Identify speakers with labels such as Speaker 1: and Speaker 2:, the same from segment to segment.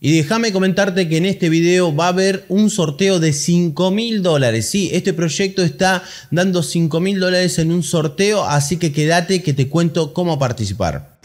Speaker 1: Y déjame comentarte que en este video va a haber un sorteo de 5 mil dólares. Sí, este proyecto está dando 5 mil dólares en un sorteo, así que quédate que te cuento cómo participar.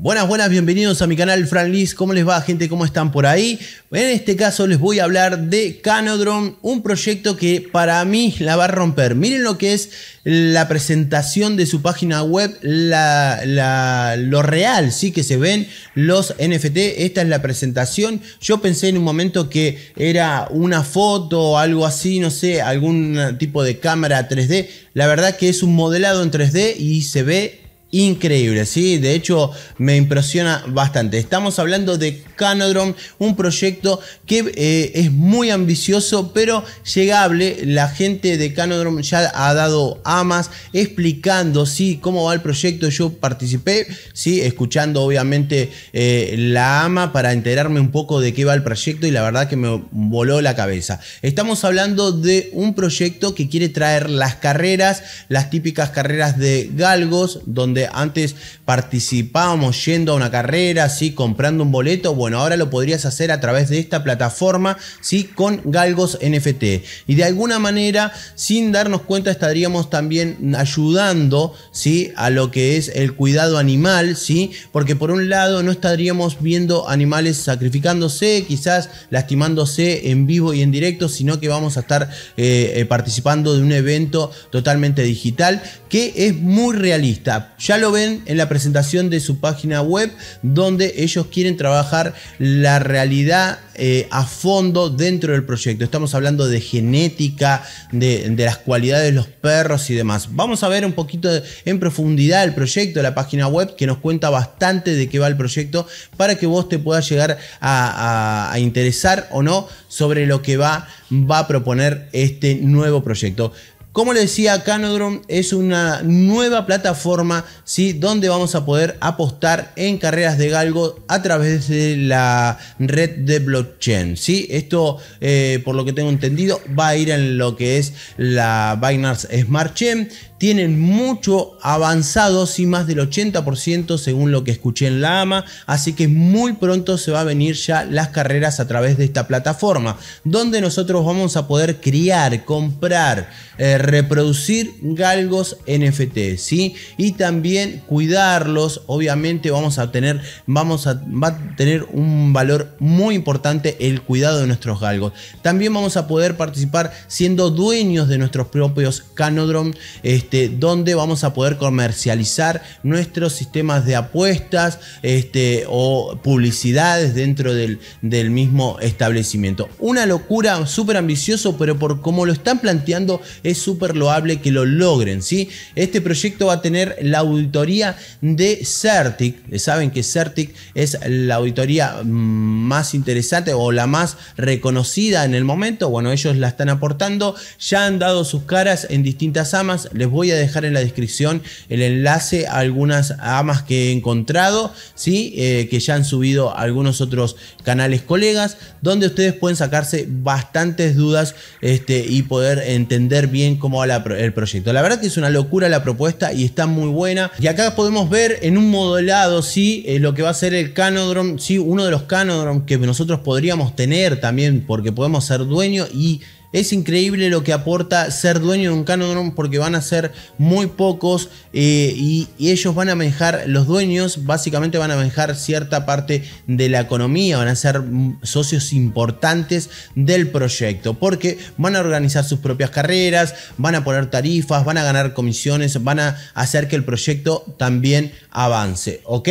Speaker 1: Buenas, buenas, bienvenidos a mi canal Fran Liz. ¿Cómo les va, gente? ¿Cómo están por ahí? En este caso les voy a hablar de Canodrome, un proyecto que para mí la va a romper. Miren lo que es la presentación de su página web, lo real, sí, que se ven los NFT. Esta es la presentación. Yo pensé en un momento que era una foto o algo así, no sé, algún tipo de cámara 3D. La verdad que es un modelado en 3D y se ve increíble, ¿sí? De hecho, me impresiona bastante. Estamos hablando de Canodrome, un proyecto que eh, es muy ambicioso, pero llegable. La gente de Canodrome ya ha dado amas explicando, ¿sí? Cómo va el proyecto. Yo participé, ¿sí? Escuchando, obviamente, eh, la ama para enterarme un poco de qué va el proyecto y la verdad que me voló la cabeza. Estamos hablando de un proyecto que quiere traer las carreras, las típicas carreras de galgos, donde antes participábamos yendo a una carrera, ¿sí? comprando un boleto, bueno, ahora lo podrías hacer a través de esta plataforma, ¿sí? con Galgos NFT. Y de alguna manera, sin darnos cuenta, estaríamos también ayudando ¿sí? a lo que es el cuidado animal, ¿sí? porque por un lado no estaríamos viendo animales sacrificándose, quizás lastimándose en vivo y en directo, sino que vamos a estar eh, eh, participando de un evento totalmente digital que es muy realista. Ya lo ven en la presentación de su página web donde ellos quieren trabajar la realidad eh, a fondo dentro del proyecto. Estamos hablando de genética, de, las cualidades de los perros y demás. Vamos a ver un poquito en profundidad el proyecto, la página web que nos cuenta bastante de qué va el proyecto para que vos te puedas llegar a, a interesar o no sobre lo que va, va a proponer este nuevo proyecto. Como les decía, Canodrome es una nueva plataforma ¿sí? donde vamos a poder apostar en carreras de galgo a través de la red de blockchain. ¿sí? Esto, eh, por lo que tengo entendido, va a ir en lo que es la Binance Smart Chain tienen mucho avanzado, y más del 80% según lo que escuché en la AMA, así que muy pronto se va a venir ya las carreras a través de esta plataforma, donde nosotros vamos a poder criar, comprar, eh, reproducir galgos NFT, ¿sí? Y también cuidarlos, obviamente vamos a tener, vamos a, va a tener un valor muy importante el cuidado de nuestros galgos. También vamos a poder participar siendo dueños de nuestros propios Canodrome, este, donde vamos a poder comercializar nuestros sistemas de apuestas este, o publicidades dentro del, del mismo establecimiento. Una locura, súper ambicioso, pero por como lo están planteando es súper loable que lo logren. ¿sí? Este proyecto va a tener la auditoría de Certic. Saben que Certic es la auditoría mm, más interesante o la más reconocida en el momento. Bueno, ellos la están aportando. Ya han dado sus caras en distintas amas. Les voy a dejar en la descripción el enlace a algunas amas que he encontrado, ¿sí? Eh, que ya han subido algunos otros canales colegas, donde ustedes pueden sacarse bastantes dudas este, y poder entender bien cómo va el proyecto. La verdad que es una locura la propuesta y está muy buena. Y acá podemos ver en un modelado, ¿sí? Eh, lo que va a ser el Canodrome, ¿sí? Uno de los Canodrome que nosotros podríamos tener también porque podemos ser dueño y es increíble lo que aporta ser dueño de un Canodrome porque van a ser muy pocos eh, y, ellos van a manejar, los dueños básicamente van a manejar cierta parte de la economía, van a ser socios importantes del proyecto porque van a organizar sus propias carreras, van a poner tarifas, van a ganar comisiones, van a hacer que el proyecto también avance, ¿ok?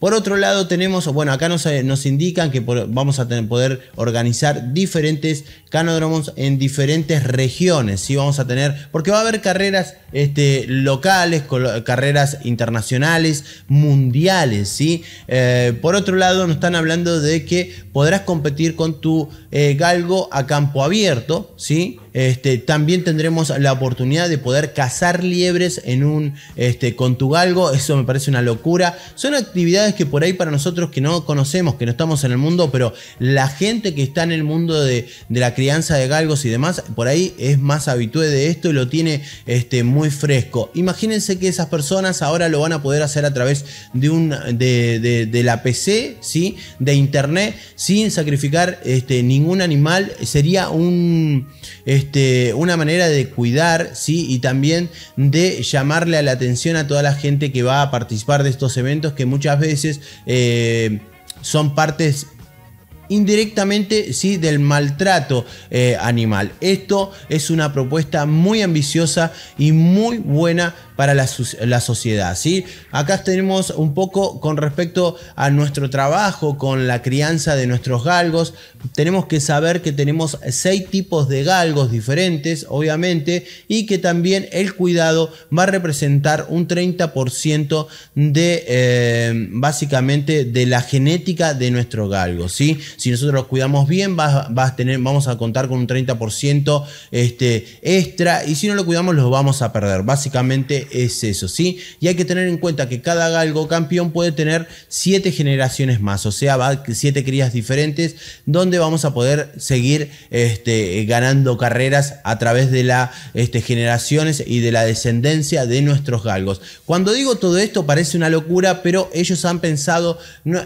Speaker 1: Por otro lado tenemos, bueno, acá nos, nos indican que vamos a tener, poder organizar diferentes canódromos en diferentes regiones, ¿sí? Vamos a tener, porque va a haber carreras este, locales, carreras internacionales, mundiales, ¿sí? Eh, por otro lado, nos están hablando de que podrás competir con tu eh, galgo a campo abierto, ¿sí? Este, también tendremos la oportunidad de poder cazar liebres en un, este, con tu galgo. Eso me parece una locura. Son actividades que por ahí para nosotros que no conocemos, que no estamos en el mundo, pero la gente que está en el mundo de, la crianza de galgos y demás, por ahí es más habitué de esto y lo tiene este, muy fresco. Imagínense que esas personas ahora lo van a poder hacer a través de, un, de, de, la PC, ¿sí? de internet, sin sacrificar este, ningún animal. Sería un, este, una manera de cuidar ¿sí? y también de llamarle a la atención a toda la gente que va a participar de estos eventos que muchas veces eh, son partes indirectamente sí del maltrato eh, animal. Esto es una propuesta muy ambiciosa y muy buena para la, sociedad. ¿sí? Acá tenemos un poco con respecto a nuestro trabajo con la crianza de nuestros galgos. Tenemos que saber que tenemos seis tipos de galgos diferentes, obviamente, y que también el cuidado va a representar un 30% de eh, básicamente de la genética de nuestro galgo. ¿sí? Si nosotros los cuidamos bien, va, a tener, vamos a contar con un 30% este, extra, y si no lo cuidamos, lo vamos a perder. Básicamente es eso, ¿sí? Y hay que tener en cuenta que cada galgo campeón puede tener siete generaciones más, o sea, va siete crías diferentes, donde vamos a poder seguir este, ganando carreras a través de las este, generaciones y de la descendencia de nuestros galgos. Cuando digo todo esto parece una locura, pero ellos han pensado,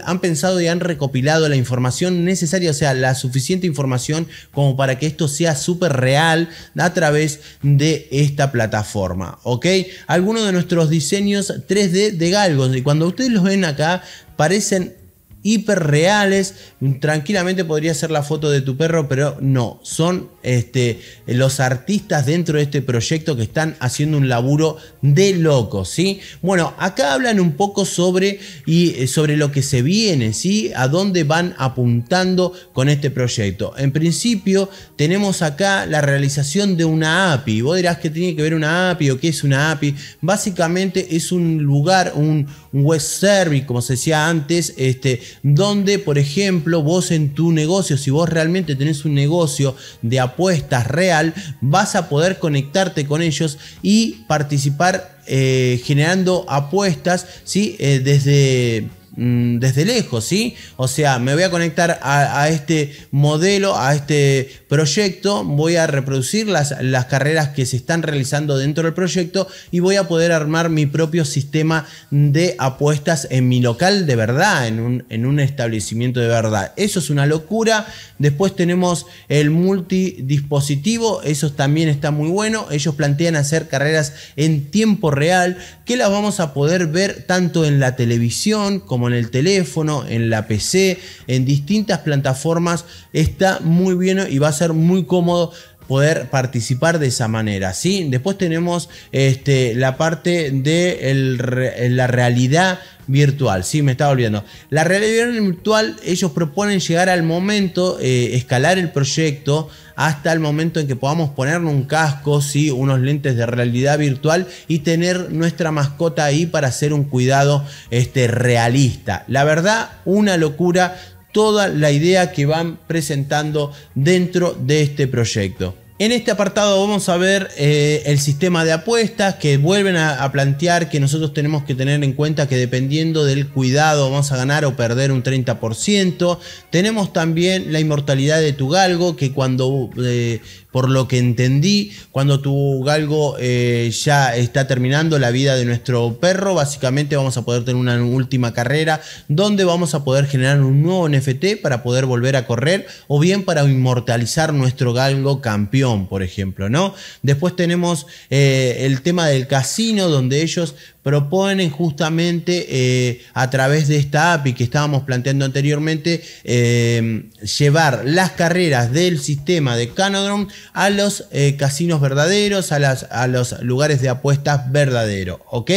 Speaker 1: han pensado y han recopilado la información necesaria, o sea, la suficiente información como para que esto sea súper real a través de esta plataforma, ¿ok? algunos de nuestros diseños 3D de galgos. Y cuando ustedes los ven acá, parecen hiperreales. Tranquilamente podría ser la foto de tu perro, pero no. Son este, los artistas dentro de este proyecto que están haciendo un laburo de locos, ¿sí? Bueno, acá hablan un poco sobre, y, eh, sobre lo que se viene, ¿sí? A dónde van apuntando con este proyecto. En principio, tenemos acá la realización de una API. Vos dirás que tiene que ver una API o qué es una API. Básicamente es un lugar, un, web service, como se decía antes, este, donde, por ejemplo, vos en tu negocio, si vos realmente tenés un negocio de apuestas real, vas a poder conectarte con ellos y participar eh, generando apuestas ¿sí? Eh, desde Mm, desde lejos, ¿sí? O sea, me voy a conectar a, este modelo, a este proyecto, voy a reproducir las, las, carreras que se están realizando dentro del proyecto y voy a poder armar mi propio sistema de apuestas en mi local de verdad, en un, en un establecimiento de verdad. Eso es una locura. Después tenemos el multidispositivo, eso también está muy bueno. Ellos plantean hacer carreras en tiempo real que las vamos a poder ver tanto en la televisión como en el teléfono, en la PC, en distintas plataformas. Está muy bien y va a ser muy cómodo poder participar de esa manera. ¿sí? Después tenemos este, la parte de la realidad virtual. Sí, me estaba olvidando. La realidad virtual, ellos proponen llegar al momento, eh, escalar el proyecto hasta el momento en que podamos ponernos un casco, ¿sí? unos lentes de realidad virtual y tener nuestra mascota ahí para hacer un cuidado este, realista. La verdad, una locura toda la idea que van presentando dentro de este proyecto. En este apartado vamos a ver eh, el sistema de apuestas que vuelven a, plantear que nosotros tenemos que tener en cuenta que dependiendo del cuidado vamos a ganar o perder un 30%. Tenemos también la inmortalidad de tu galgo que cuando eh, por lo que entendí, cuando tu galgo eh, ya está terminando la vida de nuestro perro, básicamente vamos a poder tener una última carrera donde vamos a poder generar un nuevo NFT para poder volver a correr o bien para inmortalizar nuestro galgo campeón, por ejemplo, ¿no? Después tenemos eh, el tema del casino donde ellos proponen justamente eh, a través de esta API que estábamos planteando anteriormente eh, llevar las carreras del sistema de Canodrome a los casinos verdaderos, a, las, a los lugares de apuestas verdaderos, ¿ok?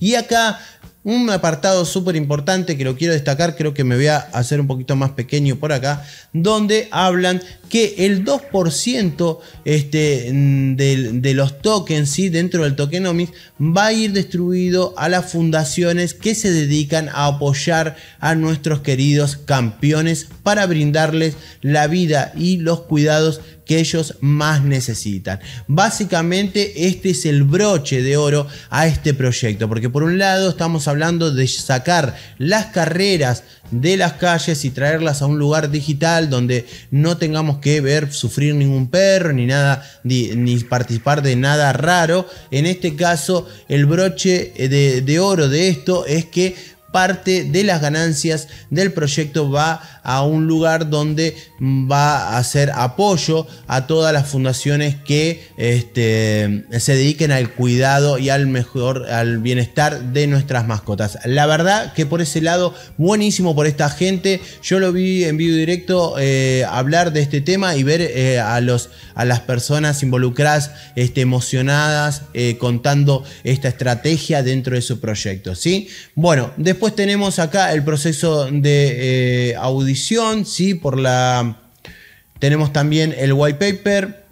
Speaker 1: Y acá un apartado súper importante que lo quiero destacar, creo que me voy a hacer un poquito más pequeño por acá, donde hablan que el 2% este, de, de, los tokens ¿sí? dentro del tokenomics va a ir distribuido a las fundaciones que se dedican a apoyar a nuestros queridos campeones para brindarles la vida y los cuidados que ellos más necesitan. Básicamente este es el broche de oro a este proyecto, porque por un lado estamos hablando de sacar las carreras de las calles y traerlas a un lugar digital donde no tengamos que ver sufrir ningún perro ni nada ni, participar de nada raro en este caso el broche de, de oro de esto es que parte de las ganancias del proyecto va a un lugar donde va a hacer apoyo a todas las fundaciones que este, se dediquen al cuidado y al mejor al bienestar de nuestras mascotas. La verdad que por ese lado buenísimo por esta gente. Yo lo vi en vivo directo eh, hablar de este tema y ver eh, a los a las personas involucradas este, emocionadas eh, contando esta estrategia dentro de su proyecto. ¿sí? Bueno, después tenemos acá el proceso de audición, ¿sí? Por la... Tenemos también el white paper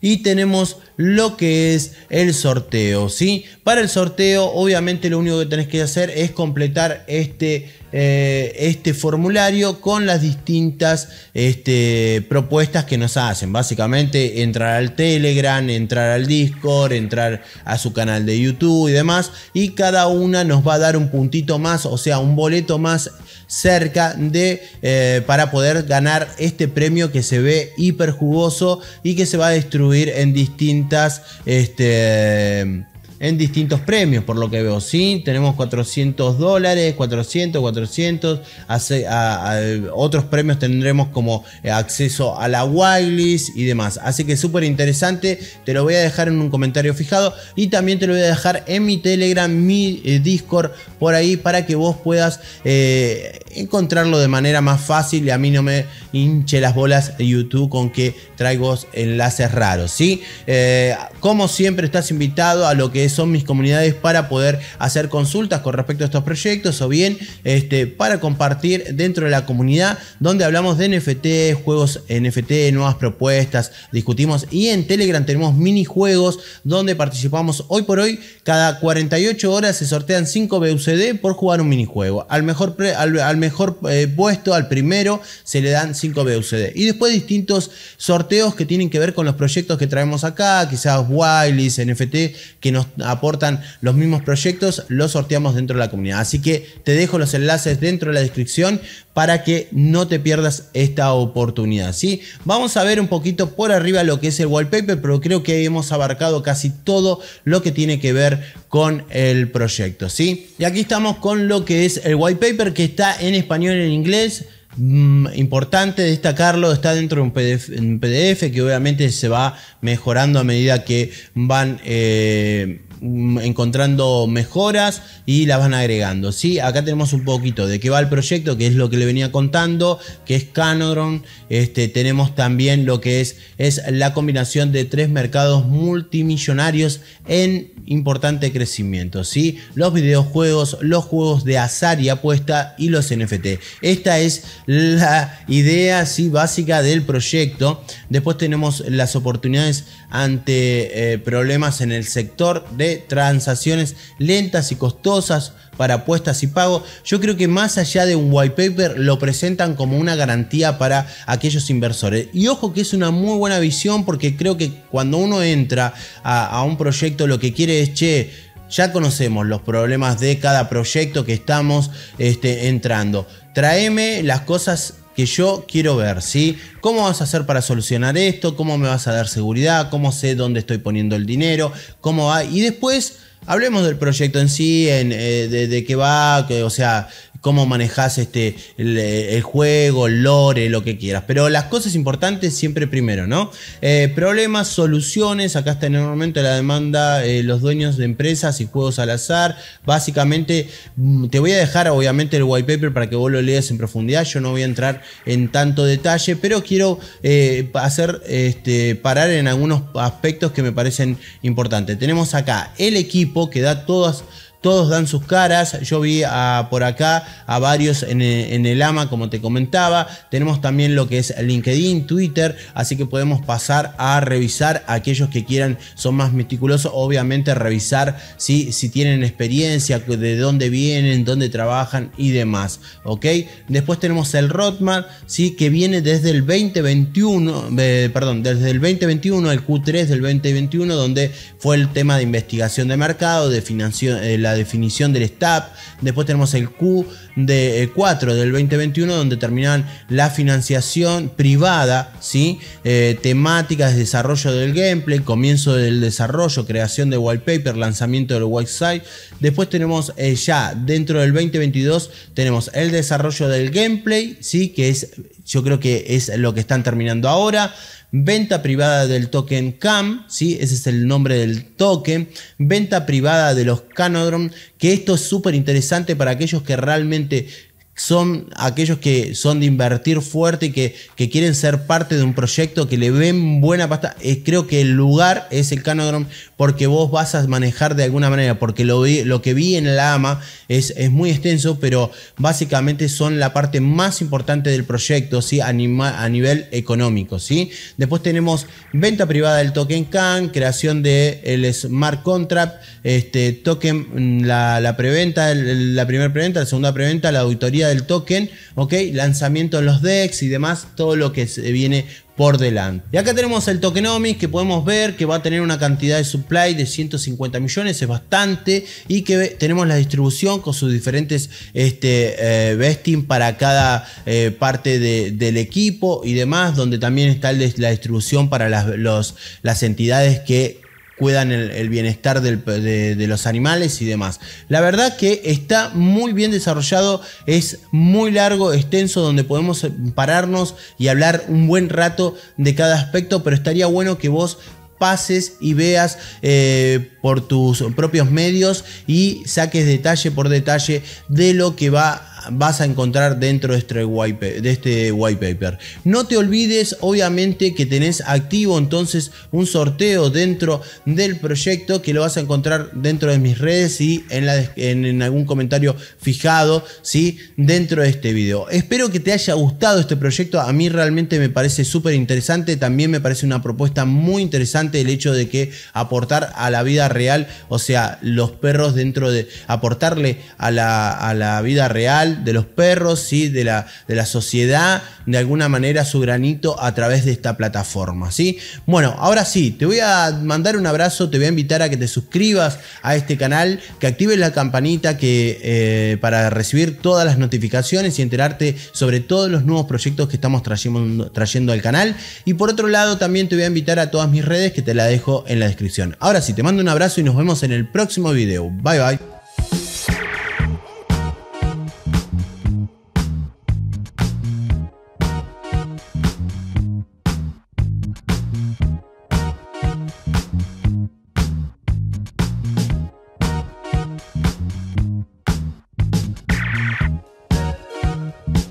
Speaker 1: y tenemos lo que es el sorteo, ¿sí? Para el sorteo, obviamente lo único que tenés que hacer es completar este, eh, este formulario con las distintas este, propuestas que nos hacen. Básicamente entrar al Telegram, entrar al Discord, entrar a su canal de YouTube y demás. Y cada una nos va a dar un puntito más, o sea, un boleto más cerca de eh, para poder ganar este premio que se ve hiper jugoso y que se va a distribuir en distintas este, en distintos premios, por lo que veo. Sí, tenemos 400 dólares, 400, 400. a, otros premios tendremos como eh, acceso a la whitelist y demás. Así que súper interesante. Te lo voy a dejar en un comentario fijado. Y también te lo voy a dejar en mi Telegram, mi eh, Discord, por ahí para que vos puedas eh, encontrarlo de manera más fácil. Y a mí no me hinche las bolas de YouTube con que traigo enlaces raros. ¿sí? como siempre, estás invitado a lo que son mis comunidades para poder hacer consultas con respecto a estos proyectos o bien este, para compartir dentro de la comunidad donde hablamos de NFT, juegos NFT, nuevas propuestas, discutimos y en Telegram tenemos minijuegos donde participamos hoy por hoy cada 48 horas se sortean 5 BUCD por jugar un minijuego. Al mejor, al, mejor eh, puesto, al primero, se le dan 5 BUCD. Y después distintos sorteos que tienen que ver con los proyectos que traemos acá, quizás Wileys, NFT, que nos aportan los mismos proyectos, los sorteamos dentro de la comunidad. Así que te dejo los enlaces dentro de la descripción para que no te pierdas esta oportunidad. ¿sí? Vamos a ver un poquito por arriba lo que es el wallpaper, pero creo que hemos abarcado casi todo lo que tiene que ver con el proyecto. ¿sí? Y aquí estamos con lo que es el wallpaper que está en español y en inglés. Mm, importante destacarlo, está dentro de un PDF, que obviamente se va mejorando a medida que van eh, encontrando mejoras y las van agregando. ¿sí? Acá tenemos un poquito de qué va el proyecto, que es lo que le venía contando, que es Canodron. Este, tenemos también lo que es, es la combinación de tres mercados multimillonarios en importante crecimiento. ¿sí? Los videojuegos, los juegos de azar y apuesta y los NFT. Esta es la idea ¿sí? básica del proyecto. Después tenemos las oportunidades ante eh, problemas en el sector de transacciones lentas y costosas para apuestas y pago. Yo creo que más allá de un white paper lo presentan como una garantía para aquellos inversores. Y ojo que es una muy buena visión porque creo que cuando uno entra a, un proyecto lo que quiere es, che, ya conocemos los problemas de cada proyecto que estamos este, entrando. Traeme las cosas que yo quiero ver, ¿sí? ¿Cómo vas a hacer para solucionar esto? ¿Cómo me vas a dar seguridad? ¿Cómo sé dónde estoy poniendo el dinero? ¿Cómo va? Y después hablemos del proyecto en sí, en, eh, de, qué va, o sea, cómo manejas este, el, juego, el lore, lo que quieras. Pero las cosas importantes siempre primero, ¿no? Eh, problemas, soluciones, acá está enormemente la demanda, eh, los dueños de empresas y juegos al azar. Básicamente, mm, te voy a dejar obviamente el white paper para que vos lo leas en profundidad. Yo no voy a entrar en tanto detalle, pero quiero eh, hacer este, parar en algunos aspectos que me parecen importantes. Tenemos acá el equipo que da todas todos dan sus caras. Yo vi por acá a varios en el, AMA, como te comentaba. Tenemos también lo que es LinkedIn, Twitter, así que podemos pasar a revisar aquellos que quieran, son más meticulosos, obviamente revisar si, si tienen experiencia, de dónde vienen, dónde trabajan y demás. ¿Ok? Después tenemos el roadmap, ¿sí? que viene desde el 2021, eh, perdón, desde el 2021, el Q3 del 2021, donde fue el tema de investigación de mercado, definición, eh, la definición del STAP. Después tenemos el Q de 4 eh, del 2021 donde terminan la financiación privada, ¿sí? Eh, temáticas de desarrollo del gameplay, comienzo del desarrollo, creación de wallpaper, lanzamiento del website. Después tenemos eh, ya dentro del 2022 tenemos el desarrollo del gameplay, ¿sí? que es yo creo que es lo que están terminando ahora venta privada del token CAM, ¿sí? ese es el nombre del token, venta privada de los Canodron, que esto es súper interesante para aquellos que realmente son aquellos que son de invertir fuerte y que, que, quieren ser parte de un proyecto que le ven buena pasta. Eh, creo que el lugar es el Canodrome porque vos vas a manejar de alguna manera, porque lo, lo que vi en la AMA es, es, muy extenso, pero básicamente son la parte más importante del proyecto ¿sí? a, nivel económico. ¿sí? Después tenemos venta privada del token CAN, creación del el smart contract, este, token, mm, la, la preventa, la primera preventa, la segunda preventa, la auditoría del token, ¿ok? Lanzamiento en los DEX y demás, todo lo que se viene por delante. Y acá tenemos el tokenomics que podemos ver que va a tener una cantidad de supply de 150 millones, es bastante, y que tenemos la distribución con sus diferentes este, eh, vesting para cada eh, parte del equipo y demás, donde también está la distribución para las, las entidades que cuidan el, bienestar de, los animales y demás. La verdad que está muy bien desarrollado, es muy largo, extenso, donde podemos pararnos y hablar un buen rato de cada aspecto, pero estaría bueno que vos pases y veas eh, por tus propios medios y saques detalle por detalle de lo que va vas a encontrar dentro de este, white, de este white paper. No te olvides, obviamente, que tenés activo entonces un sorteo dentro del proyecto que lo vas a encontrar dentro de mis redes y en, la, en, algún comentario fijado, ¿sí? Dentro de este video. Espero que te haya gustado este proyecto. A mí realmente me parece súper interesante. También me parece una propuesta muy interesante el hecho de que aportar a la vida real, o sea, los perros dentro de aportarle a la, a la vida real de los perros, ¿sí? de, la, de la sociedad, de alguna manera su granito a través de esta plataforma. ¿sí? Bueno, ahora sí, te voy a mandar un abrazo, te voy a invitar a que te suscribas a este canal, que actives la campanita que, eh, para recibir todas las notificaciones y enterarte sobre todos los nuevos proyectos que estamos trayendo, trayendo al canal. Y por otro lado, también te voy a invitar a todas mis redes que te la dejo en la descripción. Ahora sí, te mando un abrazo y nos vemos en el próximo video. Bye bye.